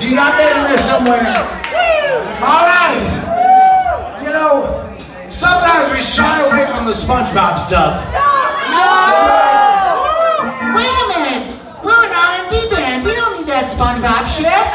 You got that in there somewhere. All right. You know, sometimes we shy away from the SpongeBob stuff. No. Wait a minute. We're an R&B band. We don't need that SpongeBob shit.